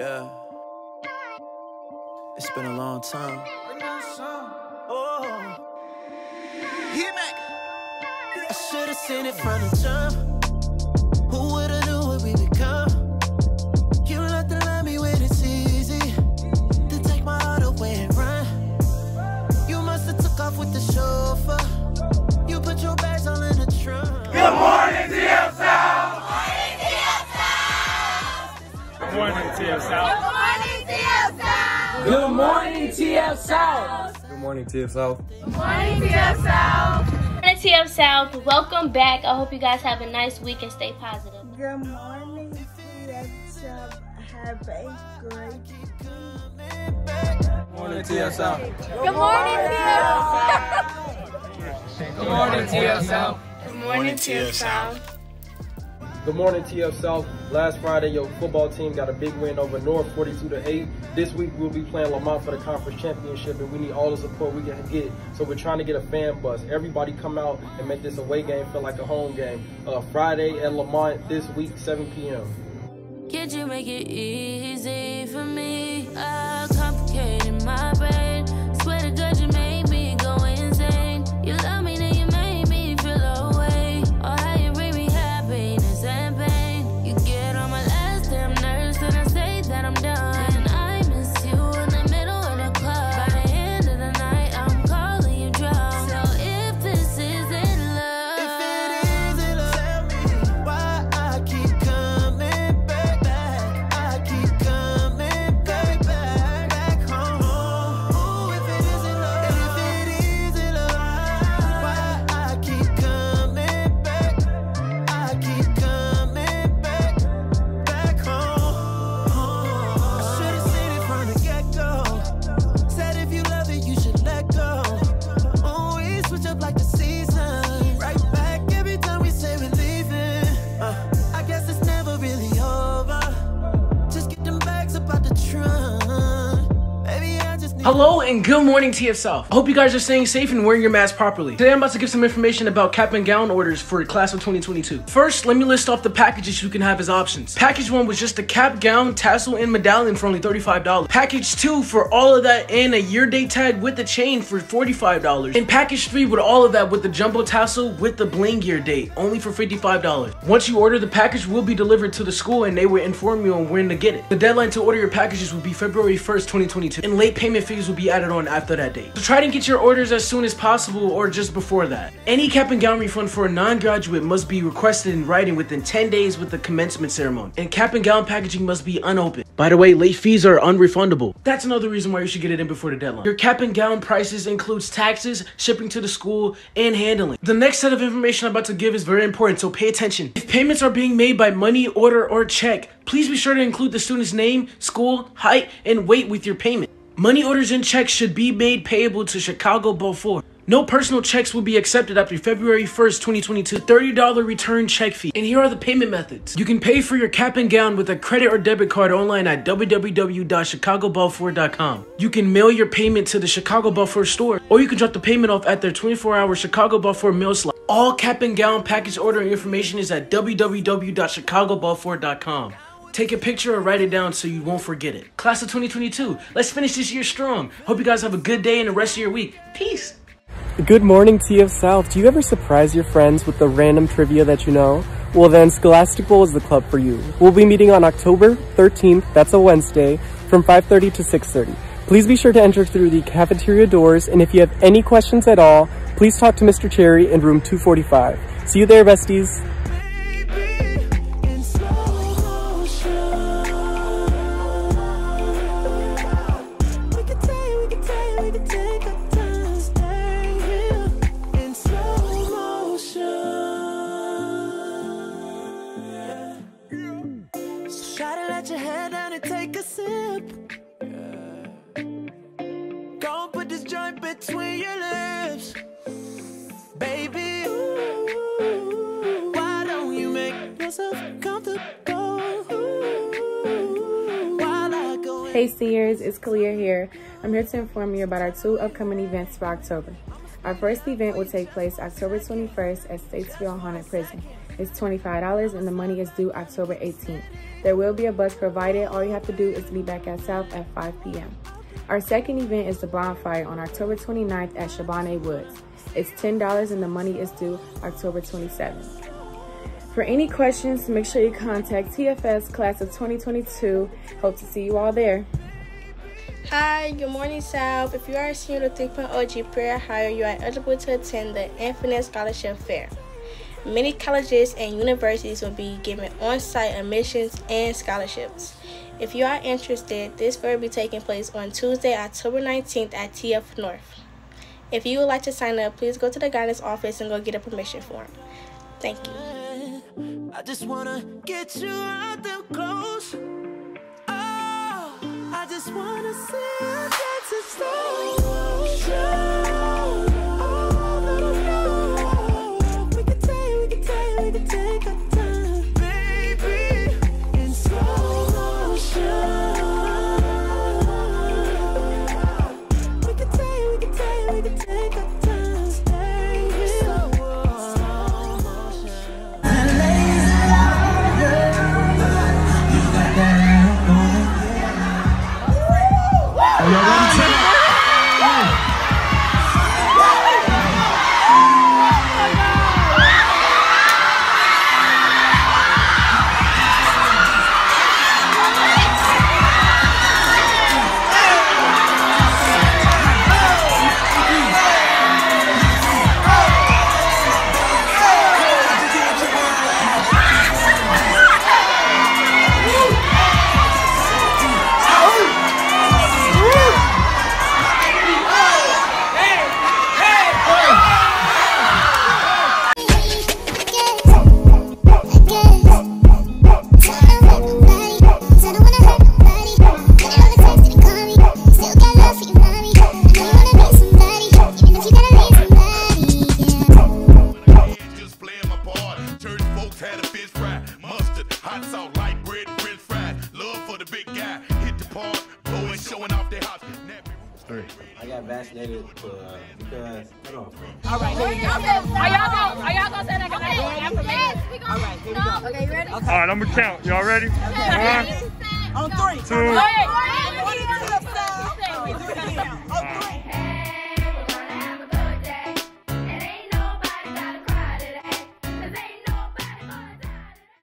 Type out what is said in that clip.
Yeah. It's been a long time. Oh. I should've seen it from the jump. Good morning, TF South. Good morning, TF South. Good morning, TF South. Morning, TF South. Welcome back. I hope you guys have a nice week and stay positive. Good morning, TF South. Have a great Good morning, TF South. Good morning, TF Good morning, TF South. Good morning, TF South. Good morning, TF South. Last Friday, your football team got a big win over North, 42 to 8. This week, we'll be playing Lemont for the conference championship, and we need all the support we can get. So we're trying to get a fan bus. Everybody come out and make this away game feel like a home game. Uh, Friday at Lemont this week, 7 p.m. Could you make it easy for me? I complicated my brain. Hello and good morning, TF South. I hope you guys are staying safe and wearing your mask properly. Today I'm about to give some information about cap and gown orders for class of 2022. First, let me list off the packages you can have as options. Package 1 was just a cap, gown, tassel, and medallion for only $35. Package 2 for all of that and a year date tag with the chain for $45. And package 3 with all of that with the jumbo tassel with the bling year date, only for $55. Once you order, the package will be delivered to the school and they will inform you on when to get it. The deadline to order your packages will be February 1st, 2022, and late payment fees will be added on after that date. So try to get your orders as soon as possible or just before that. Any cap and gown refund for a non-graduate must be requested in writing within 10 days with the commencement ceremony. And cap and gown packaging must be unopened. By the way, late fees are unrefundable. That's another reason why you should get it in before the deadline. Your cap and gown prices includes taxes, shipping to the school, and handling. The next set of information I'm about to give is very important, so pay attention. If payments are being made by money, order, or check, please be sure to include the student's name, school, height, and weight with your payment. Money orders and checks should be made payable to Chicago Beaufort. No personal checks will be accepted after February 1st, 2022. $30 return check fee. And here are the payment methods. You can pay for your cap and gown with a credit or debit card online at www.chicagobeaufort.com. You can mail your payment to the Chicago Beaufort store, or you can drop the payment off at their 24-hour Chicago Beaufort mail slot. All cap and gown package order information is at www.chicagobeaufort.com. Take a picture or write it down so you won't forget it. Class of 2022, let's finish this year strong. Hope you guys have a good day and the rest of your week. Peace. Good morning, TF South. Do you ever surprise your friends with the random trivia that you know? Well then, Scholastic Bowl is the club for you. We'll be meeting on October 13th, that's a Wednesday, from 5.30 to 6.30. Please be sure to enter through the cafeteria doors, and if you have any questions at all, please talk to Mr. Cherry in room 245. See you there, besties. Go put this joint between your lips. Baby, ooh, why don't you make yourself comfortable? Ooh, Hey seniors, it's Kalia here. I'm here to inform you about our two upcoming events for October. Our first event will take place October 21st at Statesville Haunted Prison. It's $25 and the money is due October 18th. There will be a bus provided. All you have to do is be back at South at 5 p.m. Our second event is the bonfire on October 29th at Shabbona Woods. It's $10 and the money is due October 27th. For any questions, make sure you contact TFS Class of 2022. Hope to see you all there. Hi, good morning, South. If you are a senior to 3.0 Prayer Higher, you are eligible to attend the Infinite Scholarship Fair. Many colleges and universities will be giving on site admissions and scholarships. If you are interested, this fair will be taking place on Tuesday, October 19th at TF North. If you would like to sign up, please go to the guidance office and go get a permission form. Thank you. I just wanna get you out. Oh, I just wanna see dance. like bread and french fries. Love for the big guy. Hit the palm, blowing, showing off their house. Three. I got vaccinated uh, because, hold on. All right, here we go. Are y'all gonna, are y'all gonna say that? Cause okay, I need information. All right, here we go. Okay, you ready? Okay. All right, I'm gonna count. Y'all ready? Okay. One, on three. Two. Three. Three. Three. Three. Three. Three. Three. Three. Three. Three. Three.